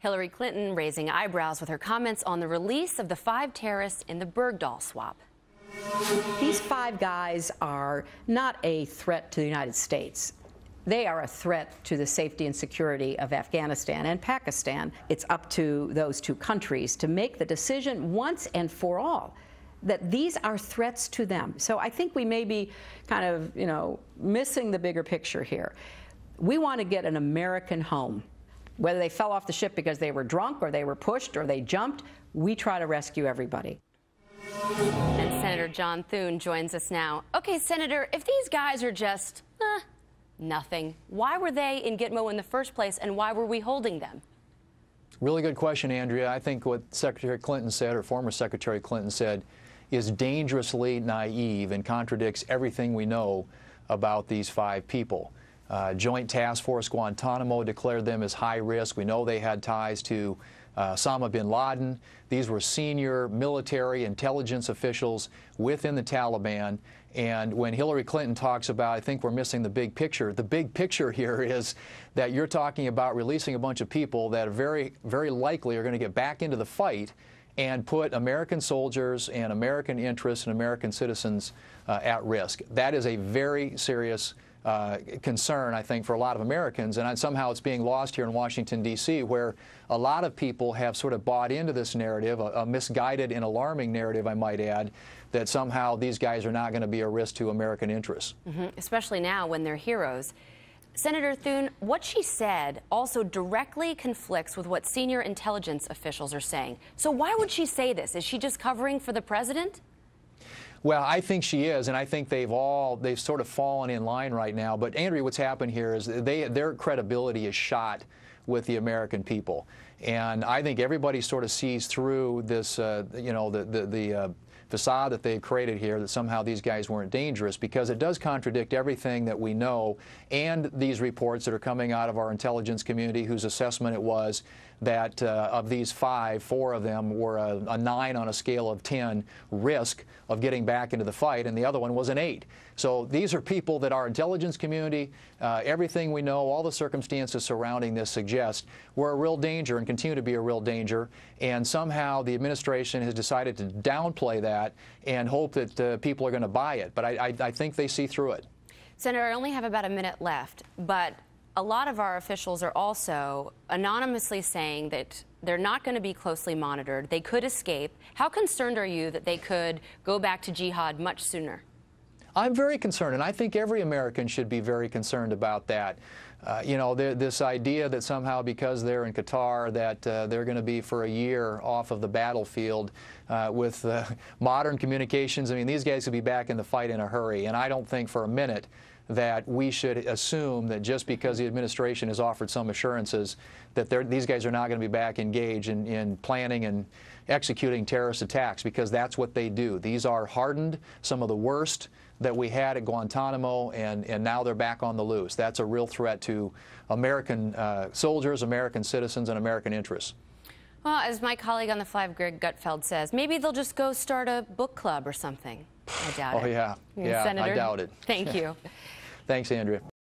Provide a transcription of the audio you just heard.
Hillary Clinton raising eyebrows with her comments on the release of the five terrorists in the Bergdahl swap. These five guys are not a threat to the United States. They are a threat to the safety and security of Afghanistan and Pakistan. It's up to those two countries to make the decision once and for all that these are threats to them. So I think we may be kind of, you know, missing the bigger picture here. We want to get an American home. Whether they fell off the ship because they were drunk or they were pushed or they jumped, we try to rescue everybody. And Senator John Thune joins us now. Okay, Senator, if these guys are just eh, nothing, why were they in Gitmo in the first place and why were we holding them? Really good question, Andrea. I think what Secretary Clinton said, or former Secretary Clinton said, is dangerously naive and contradicts everything we know about these five people. Uh, Joint Task Force Guantanamo declared them as high risk. We know they had ties to uh, Osama bin Laden. These were senior military intelligence officials within the Taliban. And when Hillary Clinton talks about, I think we're missing the big picture, the big picture here is that you're talking about releasing a bunch of people that are very, very likely are going to get back into the fight and put American soldiers and American interests and American citizens uh, at risk. That is a very serious uh, concern, I think, for a lot of Americans. And somehow it's being lost here in Washington, D.C., where a lot of people have sort of bought into this narrative, a, a misguided and alarming narrative, I might add, that somehow these guys are not going to be a risk to American interests. Mm -hmm. Especially now when they're heroes. Senator Thune, what she said also directly conflicts with what senior intelligence officials are saying. So why would she say this? Is she just covering for the president? Well, I think she is, and I think they've all they've sort of fallen in line right now. But Andrea, what's happened here is they their credibility is shot with the American people, and I think everybody sort of sees through this, uh, you know, the the, the uh, facade that they've created here that somehow these guys weren't dangerous because it does contradict everything that we know and these reports that are coming out of our intelligence community whose assessment it was that uh, of these five, four of them were a, a, nine on a scale of 10 risk of getting back into the fight, and the other one was an eight. So these are people that our intelligence community, uh, everything we know, all the circumstances surrounding this suggest were a real danger and continue to be a real danger. And somehow the administration has decided to downplay that and hope that uh, people are going to buy it. But I, I, I think they see through it. Senator, I only have about a minute left, but a lot of our officials are also anonymously saying that they're not going to be closely monitored. They could escape. How concerned are you that they could go back to jihad much sooner? I'm very concerned, and I think every American should be very concerned about that. Uh, you know, this idea that somehow because they're in Qatar that uh, they're going to be for a year off of the battlefield uh, with uh, modern communications. I mean, these guys could be back in the fight in a hurry, and I don't think for a minute that we should assume that just because the administration has offered some assurances that these guys are not going to be back engaged in, in planning and executing terrorist attacks because that's what they do. These are hardened, some of the worst that we had at Guantanamo, and, and now they're back on the loose. That's a real threat to American uh, soldiers, American citizens, and American interests. Well, as my colleague on the Five, Greg Gutfeld, says, maybe they'll just go start a book club or something. I doubt oh, it. yeah. Yeah, Senator, I doubt it. Thank you. Thanks, Andrea.